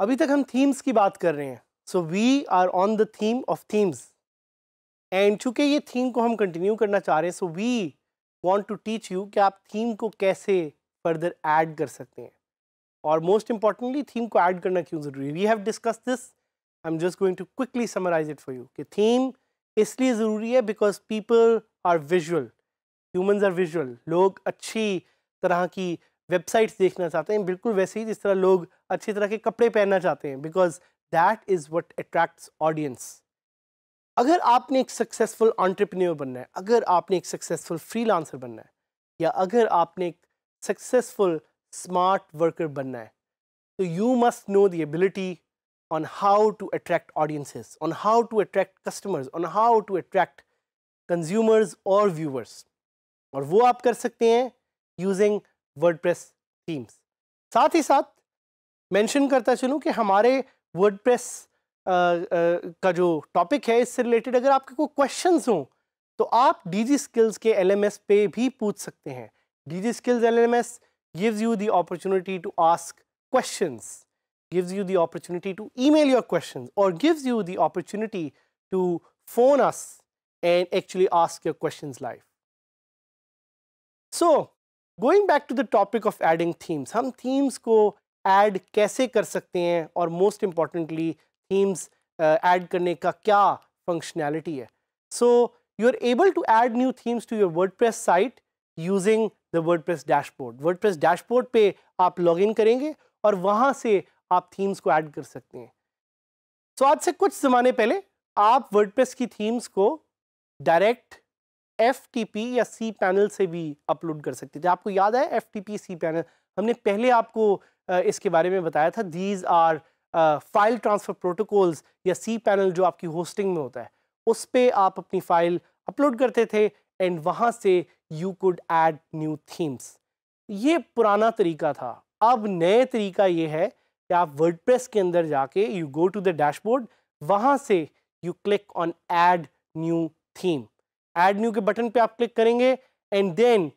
अभी तक हम थीम्स की बात कर रहे हैं। So we are on the theme of themes and चूँकि ये थीम को हम कंटिन्यू करना चाह रहे हैं so we want to teach you कि आप थीम को कैसे फर्दर ऐड कर सकते हैं। और मोस्ट इंपॉर्टेंटली थीम को ऐड करना क्यों ज़रूरी है? We have discuss this I am just going to quickly summarize it for you कि थीम इसलिए ज़रूरी है because people are visual humans are visual लोग अच्छी तरह की वेबसाइट्स देखना चाहते हैं बिल्कुल वैसे ही जिस तरह लोग अच्छी तरह के कपड़े पहनना चाहते हैं because that is what attracts audience अगर आपने एक सक्सेसफुल ऑन्टरप्रन्योर बनना है अगर आपने एक सक्सेसफुल फ्रीलांसर बनना है या अगर आपने एक सक्सेसफुल स्मार्ट वर्कर बनना है तो you must know the ability on how to attract audiences, on how to attract customers, on how to attract consumers or viewers. और वो आप कर सकते हैं यूजिंग वर्डप्रेस थीम्स साथ ही साथ मेंशन करता चलूँ कि हमारे वर्डप्रेस का जो टॉपिक है इससे रिलेटेड अगर आपके कोई क्वेश्चंस हों तो आप डी स्किल्स के LMS पे भी पूछ सकते हैं D skills L M S gives you the opportunity to ask questions gives you the opportunity to email your questions or gives you the opportunity to phone us and actually ask your questions live. So, going back to the topic of adding themes हम themes को add कैसे कर सकते हैं? और most importantly themes add करने का क्या फंक्शनैलिटी है? So you are able to add new themes to your WordPress site using the WordPress dashboard WordPress dashboard पर आप लॉग इन करेंगे और वहाँ से आप थीम्स को ऐड कर सकते हैं। सो so, आज से कुछ ज़माने पहले आप वर्ड प्रेस की थीम्स को डायरेक्ट एफ़ या सी पैनल से भी अपलोड कर सकते थे। आपको याद है F T P C panel हमने पहले आपको इसके बारे में बताया था। These are file transfer protocols या सी पैनल जो आपकी होस्टिंग में होता है, उस पर आप अपनी फ़ाइल अपलोड करते थे एंड वहाँ से you could add new themes ये पुराना तरीका था। अब नए तरीका ये है कि आप वर्डप्रेस के अंदर जाके you go to the dashboard वहाँ से you click on add new theme add new के बटन पे आप क्लिक करेंगे and then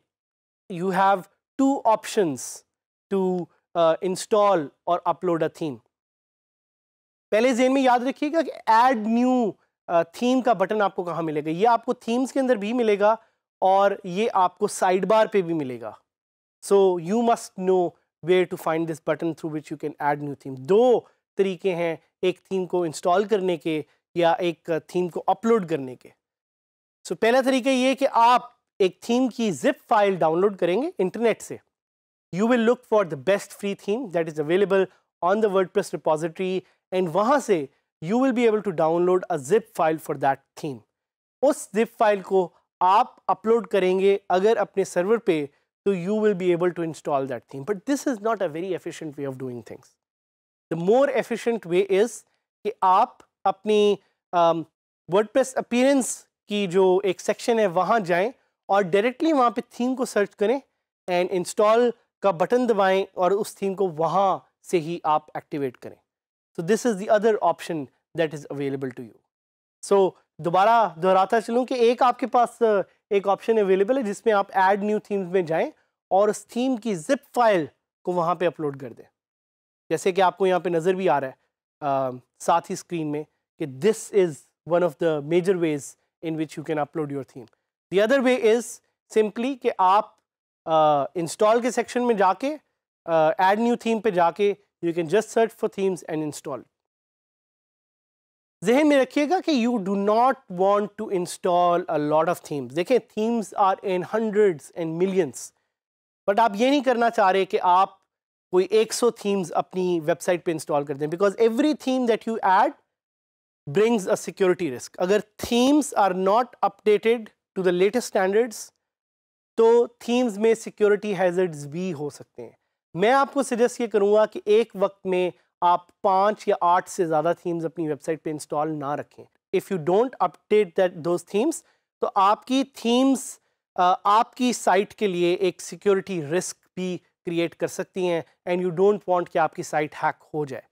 you have two options to install और अपलोड अ थीम पहले जेन में याद रखिएगा कि एड न्यू थीम का बटन आपको कहाँ मिलेगा? ये आपको थीम्स के अंदर भी मिलेगा और ये आपको साइड बार पे भी मिलेगा। So you must know where to find this button through which you can add new theme दो तरीके हैं एक थीम को इंस्टॉल करने के या एक थीम को अपलोड करने के। सो so, पहला तरीका ये कि आप एक थीम की जिप फ़ाइल डाउनलोड करेंगे इंटरनेट से। You will look for the best free theme that is available on the WordPress repository and वहाँ से you will be able to download a zip file for that theme उस zip file को आप upload करेंगे अगर अपने server पे तो you will be able to install that theme but this is not a very efficient way of doing things the more efficient way is कि आप अपनी um, प्रेस appearance की जो एक सेक्शन है वहाँ जाएँ और डायरेक्टली वहाँ पे थीम को सर्च करें एंड इंस्टॉल का बटन दबाएँ और उस थीम को वहाँ से ही आप एक्टिवेट करें. So this is the other option that is available to you so दोबारा दोहराता चलूँ कि एक आपके पास एक ऑप्शन अवेलेबल है जिसमें आप ऐड न्यू थीम्स में जाएँ और उस थीम की जिप फ़ाइल को वहाँ पे अपलोड कर दें जैसे कि आपको यहाँ पे नज़र भी आ रहा है आ, साथ ही स्क्रीन में कि this is one of the major ways in which you can upload your theme the other way is simply कि आप इंस्टॉल के सेक्शन में जाके एड न्यू थीम पे जाके you can just search for themes and install जहन में रखिएगा कि you do not want to install a lot of themes देखें themes are in hundreds and millions but आप ये नहीं करना चाह रहे कि आप कोई 100 थीम्स अपनी वेबसाइट पे इंस्टॉल कर दें. Because every theme that you add brings a security risk अगर themes are not updated to the latest standards तो थीम्स में सिक्योरिटी हैजर्ड्स भी हो सकते हैं। मैं आपको सजेस्ट ये करूँगा कि एक वक्त में आप पाँच या आठ से ज़्यादा थीम्स अपनी वेबसाइट पे इंस्टॉल ना रखें। If you don't update that those themes तो आपकी थीम्स आपकी साइट के लिए एक सिक्योरिटी रिस्क भी क्रिएट कर सकती हैं एंड यू डोंट वांट कि आपकी साइट हैक हो जाए।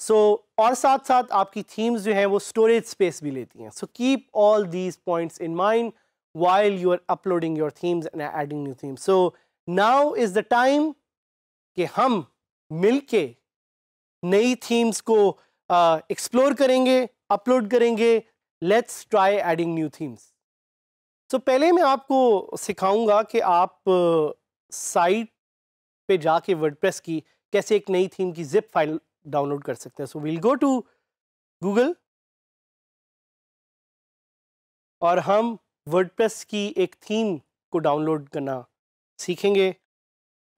सो so, और साथ साथ आपकी थीम्स जो हैं वो स्टोरेज स्पेस भी लेती हैं। So keep all these points in mind while you are uploading your themes and adding new themes. So now is the time कि हम मिलके नई थीम्स को एक्सप्लोर uh, करेंगे अपलोड करेंगे। Let's try adding new themes सो पहले मैं आपको सिखाऊँगा कि आप साइट uh, पे जाके वर्डप्रेस की कैसे एक नई थीम की जिप फ़ाइल डाउनलोड कर सकते हैं। So will go to Google. और हम वर्डप्रेस की एक थीम को डाउनलोड करना सीखेंगे।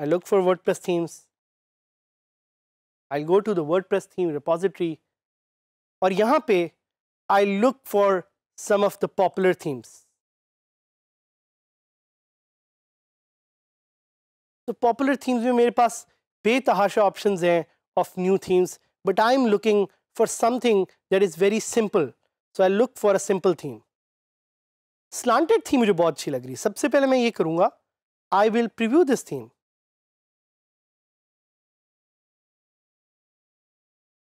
I look for WordPress themes. I go to the WordPress theme repository. और यहाँ पे I look for some of the popular themes तो पॉपुलर थीम्स में मेरे पास बेतहाशा ऑप्शन हैं। New themes but I am looking for something that is very simple so I look for a simple theme slanted theme मुझे बहुत अच्छी लग रही सबसे पहले मैं ये करूँगा I will preview this theme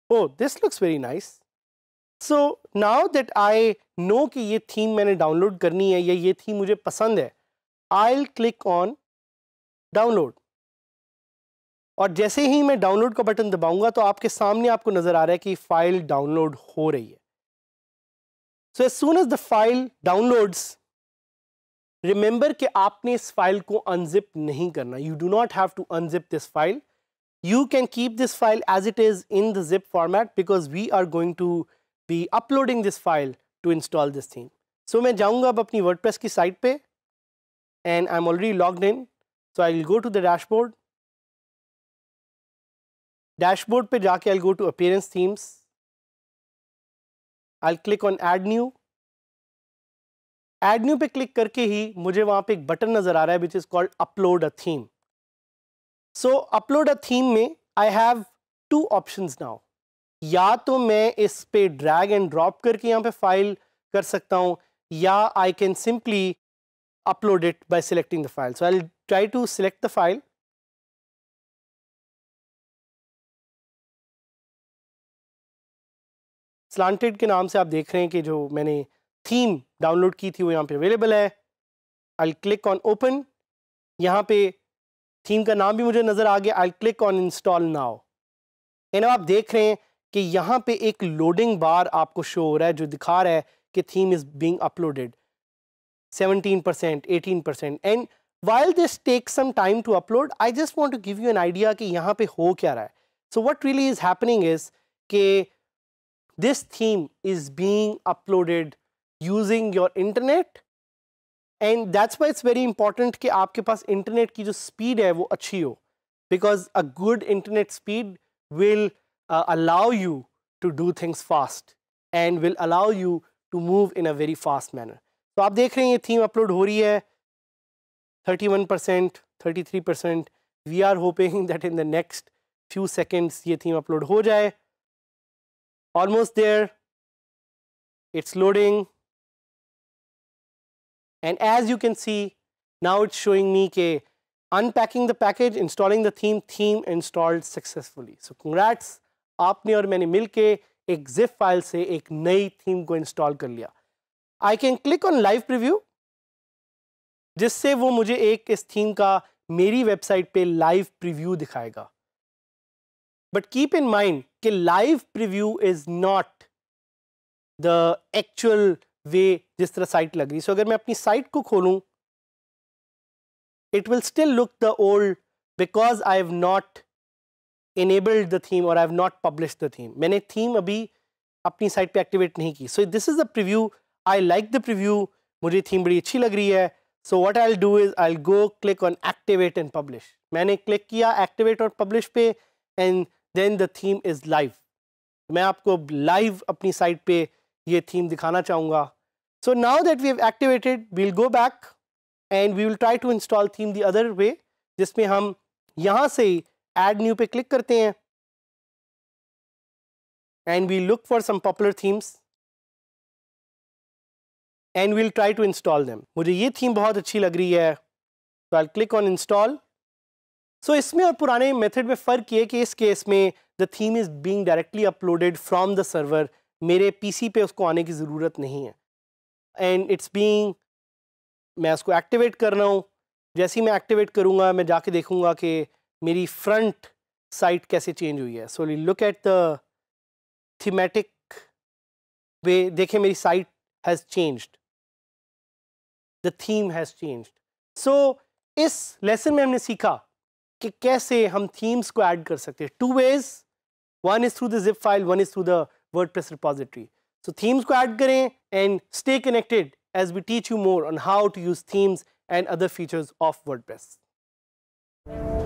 oh this looks very nice so now that I know कि ये थीम मैंने डाउनलोड करनी है या ये थीम मुझे पसंद है आई क्लिक ऑन डाउनलोड और जैसे ही मैं डाउनलोड का बटन दबाऊँगा तो आपके सामने आपको नज़र आ रहा है कि फ़ाइल डाउनलोड हो रही है। So as soon as the file downloads remember कि आपने इस फ़ाइल को अनजिप नहीं करना। You do not have to unzip this file you can keep this file as it is in the zip format because we are going to be uploading this file to install this theme so मैं जाऊँगा अब अपनी WordPress की site पे and I am already logged in so I will go to the dashboard Dashboard पे जाके I'll go to appearance themes. I'll click on add new. Add new पे click करके ही मुझे वहाँ पे एक बटन नज़र आ रहा है which is called upload a theme. So upload a theme में I have two options now. या तो मैं इस पे drag and drop करके यहाँ पे फ़ाइल कर सकता हूँ या I can simply upload it by selecting the file. So I'll try to select the file. Slanted के नाम से आप देख रहे हैं कि जो मैंने थीम डाउनलोड की थी वो यहाँ पे अवेलेबल है। आई क्लिक ऑन ओपन यहाँ पे थीम का नाम भी मुझे नज़र आ गया। I click on install now and आप देख रहे हैं कि यहाँ पे एक लोडिंग बार आपको शो हो रहा है जो दिखा रहा है कि theme is being uploaded 17 percent eighteen percent and while this take some time to upload I just want to give you an idea कि यहाँ पे हो क्या रहा है। So what really is happening is के this theme is being uploaded using your internet and that's why it's very important कि आपके पास internet की जो speed है वो अच्छी हो because a good internet speed will uh, allow you to do things fast and will allow you to move in a very fast manner. तो आप देख रहे हैं ये थीम अपलोड हो रही है 31 percent 33 percent we are hoping that in the next few seconds ये थीम अपलोड हो जाए almost there it's loading and as you can see now it's showing me ke unpacking the package installing the theme theme installed successfully so congrats आपने और मैंने मिलके एक zip file से एक नई थीम को इंस्टॉल कर लिया I can click on live preview जिससे वो मुझे एक इस थीम का मेरी वेबसाइट पे लाइव प्रीव्यू दिखाएगा बट कीप इन माइंड कि live preview is not the actual way जिस तरह साइट लग रही सो so, अगर मैं अपनी साइट को खोलूं it will still look the old because I have not enabled the theme or I have not published the theme. मैंने थीम अभी अपनी साइट पे एक्टिवेट नहीं की। So this is the preview I like the preview मुझे theme बड़ी अच्छी लग रही है। So what I do is I go click on activate and publish मैंने क्लिक किया एक्टिवेट और पब्लिश पे and then the theme is live मैं आपको लाइव अपनी साइट पे ये थीम दिखाना चाहूँगा। So now that we have activated we'll go back and we will try to install theme the other way जिसमें हम यहाँ से ही एड न्यू पे क्लिक करते हैं। And we look for some popular themes and we'll try to install them मुझे ये थीम बहुत अच्छी लग रही है। तो I click on install so इसमें और पुराने मेथड में फ़र्क ये कि इस केस में the theme is being directly uploaded from the server मेरे पीसी पे उसको आने की ज़रूरत नहीं है। एंड इट्स बीइंग मैं उसको एक्टिवेट कर रहा हूँ। जैसे ही मैं एक्टिवेट करूँगा, मैं जाके देखूँगा कि मेरी फ्रंट साइट कैसे चेंज हुई है। So look at the thematic way देखें मेरी site has changed the theme has changed so इस लेसन में हमने सीखा कि कैसे हम थीम्स को ऐड कर सकते हैं two ways one is through the zip file one is through the WordPress repository so themes को ऐड करें and stay connected as we teach you more on how to use themes and other features of word WordPress.